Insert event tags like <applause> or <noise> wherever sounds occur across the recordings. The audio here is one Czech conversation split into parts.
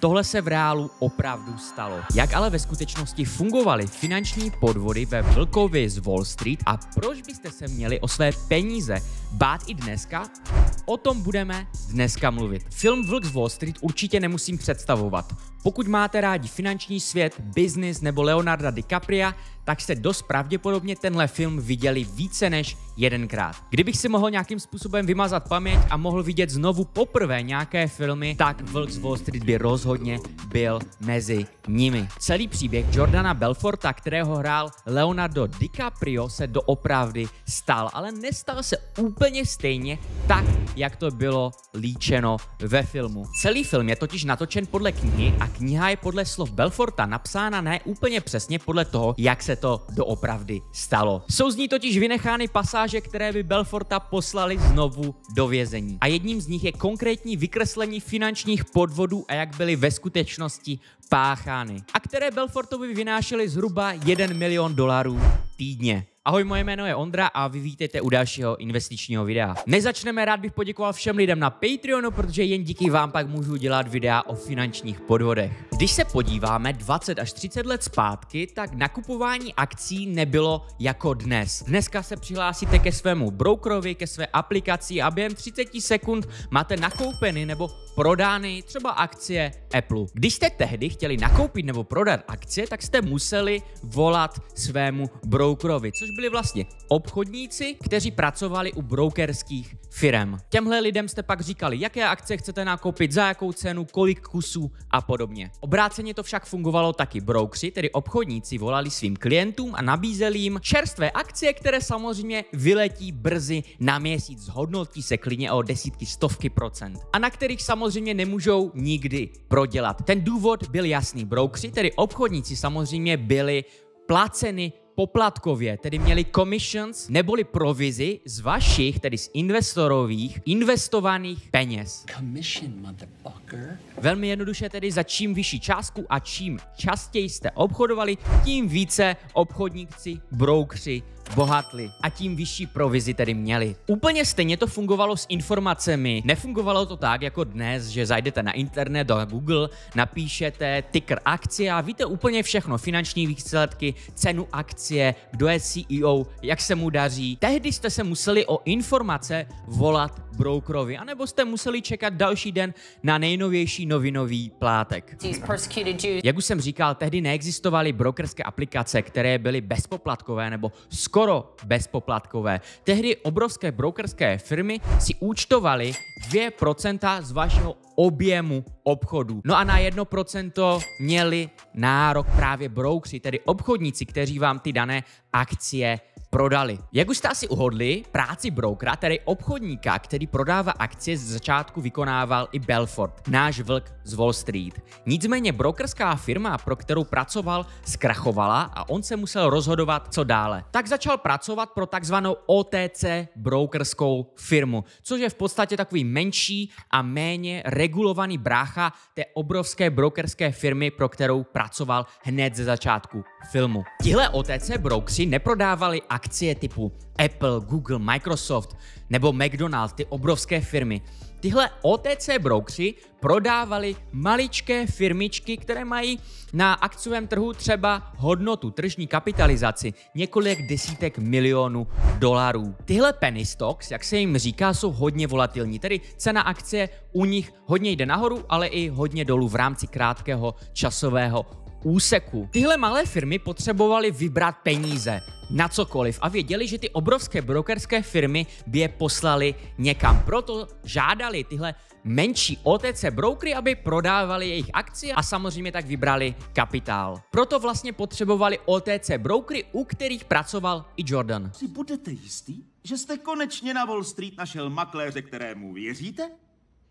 Tohle se v reálu opravdu stalo. Jak ale ve skutečnosti fungovaly finanční podvody ve Vlkovi z Wall Street a proč byste se měli o své peníze bát i dneska? O tom budeme dneska mluvit. Film Vlk z Wall Street určitě nemusím představovat. Pokud máte rádi finanční svět, business nebo Leonarda DiCapria, tak jste dost pravděpodobně tenhle film viděli více než jedenkrát. Kdybych si mohl nějakým způsobem vymazat paměť a mohl vidět znovu poprvé nějaké filmy, tak Vlk z Wall Street by rozhodně byl mezi nimi. Celý příběh Jordana Belforta, kterého hrál Leonardo DiCaprio, se doopravdy stal, ale nestal se úplně stejně tak, jak to bylo líčeno ve filmu. Celý film je totiž natočen podle knihy a kniha je podle slov Belforta napsána ne úplně přesně podle toho, jak se to doopravdy stalo. Jsou z ní totiž vynechány pasáže, které by Belforta poslali znovu do vězení. A jedním z nich je konkrétní vykreslení finančních podvodů a jak byly ve skutečnosti páchány. A které Belfortovi vynášely zhruba 1 milion dolarů týdně. Ahoj, moje jméno je Ondra a vy vítejte u dalšího investičního videa. Nezačneme, rád bych poděkoval všem lidem na Patreonu, protože jen díky vám pak můžu dělat videa o finančních podvodech. Když se podíváme 20 až 30 let zpátky, tak nakupování akcí nebylo jako dnes. Dneska se přihlásíte ke svému brokerovi, ke své aplikaci a během 30 sekund máte nakoupeny nebo prodány třeba akcie Apple. Když jste tehdy chtěli nakoupit nebo prodat akcie, tak jste museli volat svému brokerovi, což byli vlastně obchodníci, kteří pracovali u brokerských firem. Těmhle lidem jste pak říkali, jaké akce chcete nakoupit, za jakou cenu, kolik kusů a podobně. Obráceně to však fungovalo taky. Brokři, tedy obchodníci, volali svým klientům a nabízeli jim čerstvé akcie, které samozřejmě vyletí brzy na měsíc, zhodnotí se klidně o desítky, stovky procent a na kterých samozřejmě nemůžou nikdy prodělat. Ten důvod byl jasný. Brokři, tedy obchodníci, samozřejmě byli placeny poplatkově, tedy měli commissions neboli provizi z vašich, tedy z investorových, investovaných peněz. Velmi jednoduše tedy za čím vyšší částku a čím častěji jste obchodovali, tím více obchodníci, broukři bohatli a tím vyšší provizi tedy měli. Úplně stejně to fungovalo s informacemi. Nefungovalo to tak jako dnes, že zajdete na internet do Google, napíšete ticker akcie a víte úplně všechno, finanční výsledky, cenu akcie, kdo je CEO, jak se mu daří. Tehdy jste se museli o informace volat brokerovi, anebo jste museli čekat další den na nejnovější novinový plátek. Jak už jsem říkal, tehdy neexistovaly brokerské aplikace, které byly bezpoplatkové nebo skoro bezpoplatkové. Tehdy obrovské brokerské firmy si účtovaly 2% z vašeho objemu obchodu. No a na 1% měli nárok právě broukři, tedy obchodníci, kteří vám ty dané akcie prodali. Jak už jste asi uhodli, práci brokera, tedy obchodníka, který prodává akcie z začátku vykonával i Belfort, náš vlk z Wall Street. Nicméně brokerská firma, pro kterou pracoval, zkrachovala a on se musel rozhodovat, co dále. Tak začal pracovat pro takzvanou OTC brokerskou firmu, což je v podstatě takový menší a méně regulovaný brácha té obrovské brokerské firmy, pro kterou pracoval hned ze začátku filmu. Tihle OTC brokeři neprodávali akcie typu Apple, Google, Microsoft nebo McDonald's, ty obrovské firmy. Tyhle OTC brokeři prodávali maličké firmičky, které mají na akciovém trhu třeba hodnotu, tržní kapitalizaci několik desítek milionů dolarů. Tyhle penny stocks, jak se jim říká, jsou hodně volatilní, tedy cena akcie u nich hodně jde nahoru, ale i hodně dolů v rámci krátkého časového úseku. Tyhle malé firmy potřebovaly vybrat peníze na cokoliv a věděli, že ty obrovské brokerské firmy by je poslali někam. Proto žádali tyhle menší OTC brokery, aby prodávali jejich akcie a samozřejmě tak vybrali kapitál. Proto vlastně potřebovali OTC brokery, u kterých pracoval i Jordan. Si budete jistý, že jste konečně na Wall Street našel makléře, kterému věříte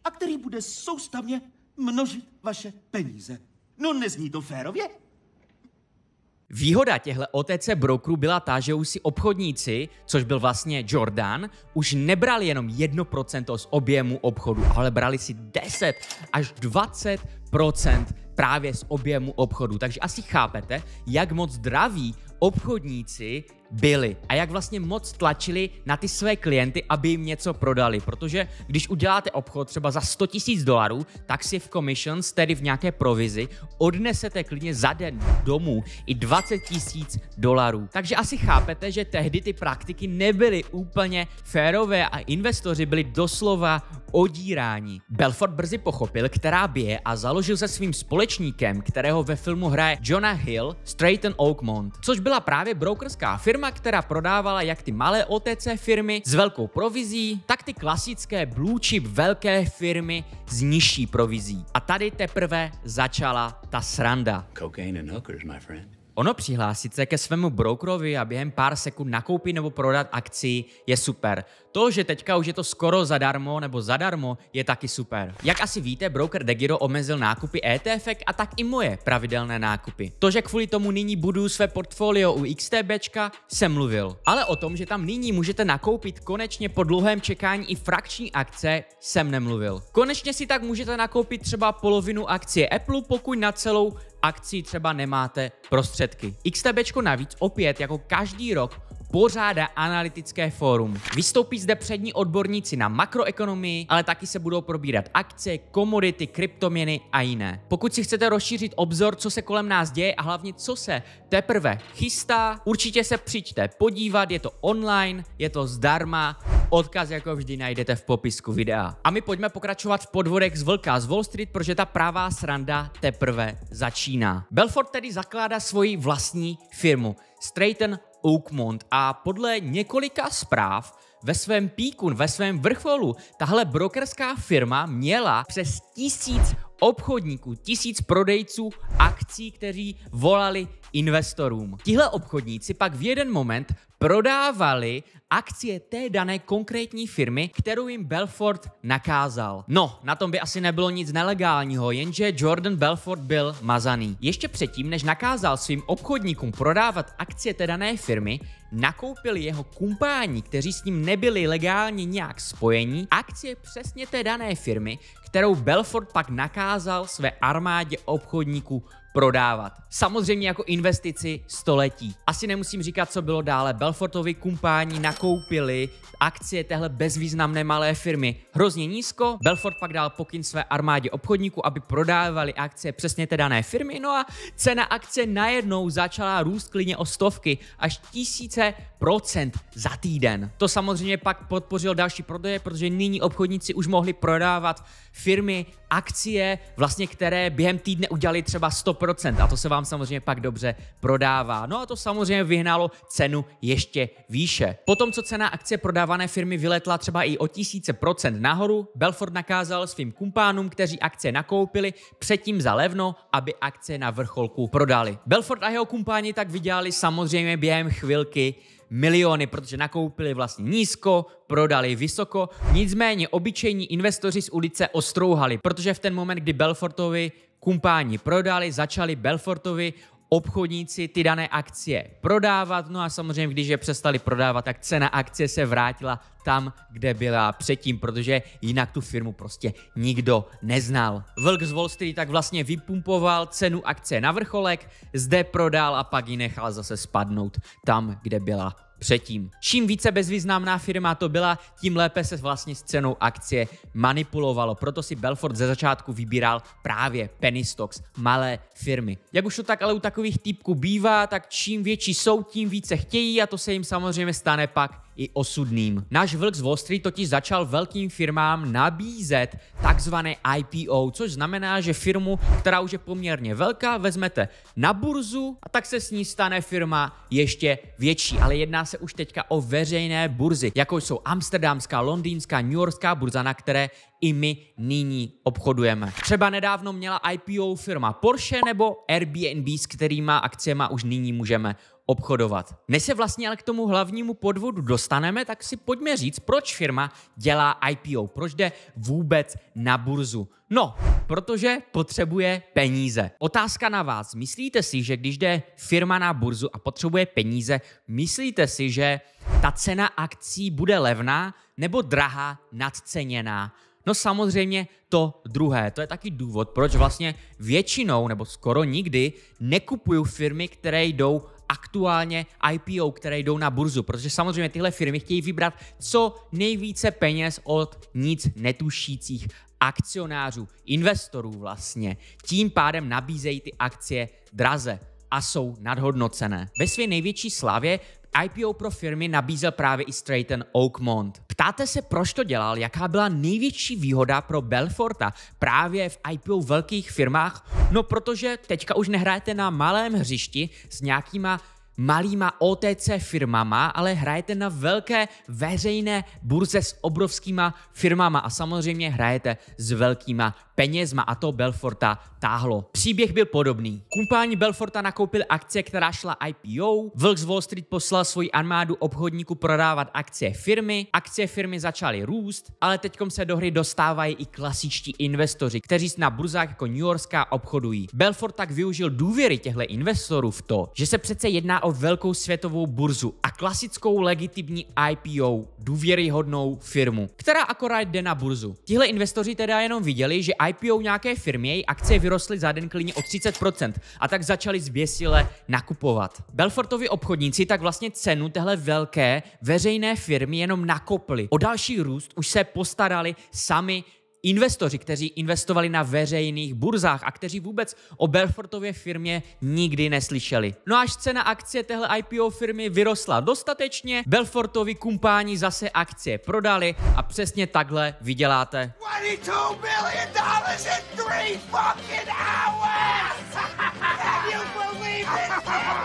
a který bude soustavně množit vaše peníze. No nezní to férově? Výhoda těchto OTC brokerů byla ta, že už si obchodníci, což byl vlastně Jordan, už nebrali jenom 1% z objemu obchodu, ale brali si 10 až 20% právě z objemu obchodu. Takže asi chápete, jak moc zdraví obchodníci byli a jak vlastně moc tlačili na ty své klienty, aby jim něco prodali. Protože když uděláte obchod třeba za 100 000 dolarů, tak si v commissions, tedy v nějaké provizi, odnesete klidně za den domů i 20 tisíc dolarů. Takže asi chápete, že tehdy ty praktiky nebyly úplně férové a investoři byli doslova odírání. Belfort brzy pochopil, která bije a založil se svým společníkem, kterého ve filmu hraje Jonah Hill, Straighten Oakmont, což byla právě brokerská firma, která prodávala jak ty malé OTC firmy s velkou provizí, tak ty klasické blue chip velké firmy s nižší provizí. A tady teprve začala ta sranda. Cocaine and hookers, my friend. Ono přihlásit se ke svému brokerovi a během pár sekund nakoupit nebo prodat akci je super. To, že teďka už je to skoro zadarmo nebo zadarmo, je taky super. Jak asi víte, broker Degiro omezil nákupy ETF a tak i moje pravidelné nákupy. To, že kvůli tomu nyní budu své portfolio u XTBčka, jsem mluvil. Ale o tom, že tam nyní můžete nakoupit konečně po dlouhém čekání i frakční akce, jsem nemluvil. Konečně si tak můžete nakoupit třeba polovinu akcie Apple, pokud na celou akcí třeba nemáte prostředky. XTB navíc opět jako každý rok pořádá analytické fórum. Vystoupí zde přední odborníci na makroekonomii, ale taky se budou probírat akce, komodity, kryptoměny a jiné. Pokud si chcete rozšířit obzor, co se kolem nás děje a hlavně co se teprve chystá, určitě se přijďte podívat, je to online, je to zdarma, odkaz jako vždy najdete v popisku videa. A my pojďme pokračovat v podvodech z Vlka z Wall Street, protože ta pravá sranda teprve začíná. Belfort tedy zakládá svoji vlastní firmu Straighten Oakmont. A podle několika zpráv ve svém píku, ve svém vrcholu, tahle brokerská firma měla přes tisíc obchodníků, tisíc prodejců akcí, kteří volali investorům. Tihle obchodníci pak v jeden moment prodávali akcie té dané konkrétní firmy, kterou jim Belfort nakázal. No, na tom by asi nebylo nic nelegálního, jenže Jordan Belfort byl mazaný. Ještě předtím, než nakázal svým obchodníkům prodávat akcie té dané firmy, nakoupili jeho kumpáni, kteří s ním nebyli legálně nějak spojení, akcie přesně té dané firmy, kterou Belfort pak nakázal své armádě obchodníků prodávat. Samozřejmě jako investici století. Asi nemusím říkat, co bylo dále. Belfortovi kumpáni nakoupili akcie téhle bezvýznamné malé firmy hrozně nízko. Belfort pak dal pokyn své armádě obchodníků, aby prodávali akcie přesně té dané firmy. No a cena akce najednou začala růst klidně o stovky až tisíce procent za týden. To samozřejmě pak podpořil další prodeje, protože nyní obchodníci už mohli prodávat firmy, akcie, vlastně které během týdne udělali třeba 100% a to se vám samozřejmě pak dobře prodává. No a to samozřejmě vyhnalo cenu ještě výše. Potom, co cena akcie prodávané firmy vyletla třeba i o tisíce procent nahoru, Belfort nakázal svým kumpánům, kteří akcie nakoupili, předtím za levno, aby akcie na vrcholku prodali. Belfort a jeho kumpáni tak vydělali samozřejmě během chvilky miliony, protože nakoupili vlastně nízko, prodali vysoko. Nicméně obyčejní investoři z ulice ostrouhali, protože v ten moment, kdy Belfortovi kumpáni prodali, začali Belfortovi obchodníci ty dané akcie prodávat, no a samozřejmě, když je přestali prodávat, tak cena akcie se vrátila tam, kde byla předtím, protože jinak tu firmu prostě nikdo neznal. Vlk z Wall Street tak vlastně vypumpoval cenu akcie na vrcholek, zde prodal a pak ji nechal zase spadnout tam, kde byla předtím. Čím více bezvýznamná firma to byla, tím lépe se vlastně s cenou akcie manipulovalo. Proto si Belfort ze začátku vybíral právě penny stocks, malé firmy. Jak už to tak ale u takových typků bývá, tak čím větší jsou, tím více chtějí a to se jim samozřejmě stane pak i osudným. Náš vlk z Wall Street totiž začal velkým firmám nabízet takzvané IPO, což znamená, že firmu, která už je poměrně velká, vezmete na burzu a tak se s ní stane firma ještě větší. Ale jedná se už teďka o veřejné burzy, jako jsou Amsterdamská, Londýnská, New Yorkská burza, na které i my nyní obchodujeme. Třeba nedávno měla IPO firma Porsche nebo Airbnb, s kterýma akciema už nyní můžeme obchodovat. Než se vlastně ale k tomu hlavnímu podvodu dostaneme, tak si pojďme říct, proč firma dělá IPO, proč jde vůbec na burzu. No, protože potřebuje peníze. Otázka na vás. Myslíte si, že když jde firma na burzu a potřebuje peníze, myslíte si, že ta cena akcí bude levná nebo drahá, nadceněná? No samozřejmě to druhé. To je taky důvod, proč vlastně většinou nebo skoro nikdy nekupuju firmy, které jdou aktuálně IPO, které jdou na burzu, protože samozřejmě tyhle firmy chtějí vybrat co nejvíce peněz od nic netušících akcionářů, investorů vlastně. Tím pádem nabízejí ty akcie draze a jsou nadhodnocené. Ve své největší slávě IPO pro firmy nabízel právě i Straighten Oakmont. Ptáte se, proč to dělal, jaká byla největší výhoda pro Belforta právě v IPO velkých firmách? No protože teďka už nehrajete na malém hřišti s nějakýma malýma OTC firmama, ale hrajete na velké veřejné burze s obrovskýma firmama a samozřejmě hrajete s velkýma penězma a to Belforta táhlo. Příběh byl podobný. Kumpáni Belforta nakoupil akcie, která šla IPO, Vlk z Wall Street poslal svoji armádu obchodníků prodávat akcie firmy, akcie firmy začaly růst, ale teďkom se do hry dostávají i klasičtí investoři, kteří na burzách jako New Yorkská obchodují. Belfort tak využil důvěry těchto investorů v to, že se přece jedná o velkou světovou burzu a klasickou legitimní IPO, důvěryhodnou firmu, která akorát jde na burzu. Tihle investoři teda jenom viděli, že IPO nějaké firmy, její akcie vyrostly za den klidně o 30% a tak začali zběsile nakupovat. Belfortovi obchodníci tak vlastně cenu téhle velké veřejné firmy jenom nakopli. O další růst už se postarali sami investoři, kteří investovali na veřejných burzách a kteří vůbec o Belfortově firmě nikdy neslyšeli. No až cena akcie téhle IPO firmy vyrostla dostatečně, Belfortovi kumpáni zase akcie prodali a přesně takhle vyděláte 22 million dollars in three fucking hours! <laughs> Can you believe it?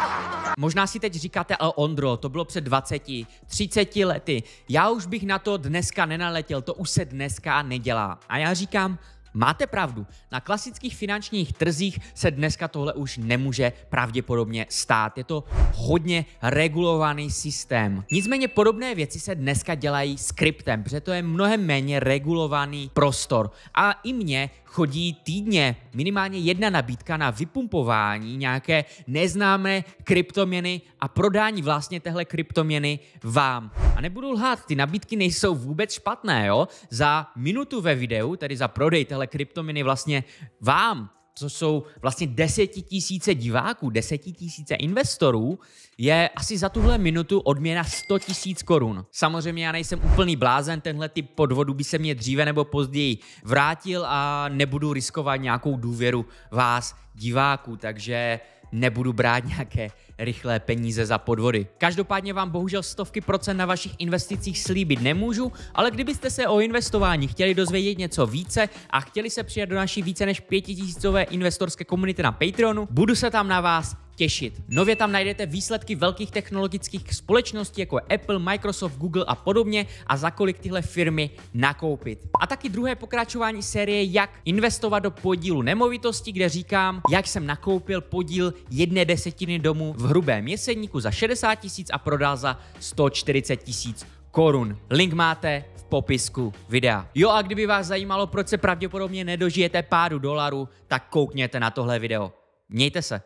Možná si teď říkáte, ale Ondro, to bylo před 20, 30 lety. Já už bych na to dneska nenaletěl, to už se dneska nedělá. A já říkám, Máte pravdu, na klasických finančních trzích se dneska tohle už nemůže pravděpodobně stát. Je to hodně regulovaný systém. Nicméně podobné věci se dneska dělají s kryptem, protože to je mnohem méně regulovaný prostor. A i mě chodí týdně minimálně jedna nabídka na vypumpování nějaké neznámé kryptoměny a prodání vlastně téhle kryptoměny vám. Nebudu lhát, ty nabídky nejsou vůbec špatné, jo? Za minutu ve videu, tedy za prodej téhle kryptoměny vlastně vám, co jsou vlastně desetitisíce diváků, desetitisíce investorů, je asi za tuhle minutu odměna 100 tisíc korun. Samozřejmě já nejsem úplný blázen, tenhle typ podvodu by se mě dříve nebo později vrátil a nebudu riskovat nějakou důvěru vás, diváků, takže nebudu brát nějaké rychlé peníze za podvody. Každopádně vám bohužel stovky procent na vašich investicích slíbit nemůžu, ale kdybyste se o investování chtěli dozvědět něco více a chtěli se přijet do naší více než pětitisícové investorské komunity na Patreonu, budu se tam na vás těšit. Nově tam najdete výsledky velkých technologických společností jako Apple, Microsoft, Google a podobně a za kolik tyhle firmy nakoupit. A taky druhé pokračování série Jak investovat do podílu nemovitosti, kde říkám, jak jsem nakoupil podíl jedné desetiny domu v hrubém jeseníku za 60 tisíc a prodal za 140 tisíc korun. Link máte v popisku videa. Jo a kdyby vás zajímalo, proč se pravděpodobně nedožijete pádu dolaru, tak koukněte na tohle video. Mějte se.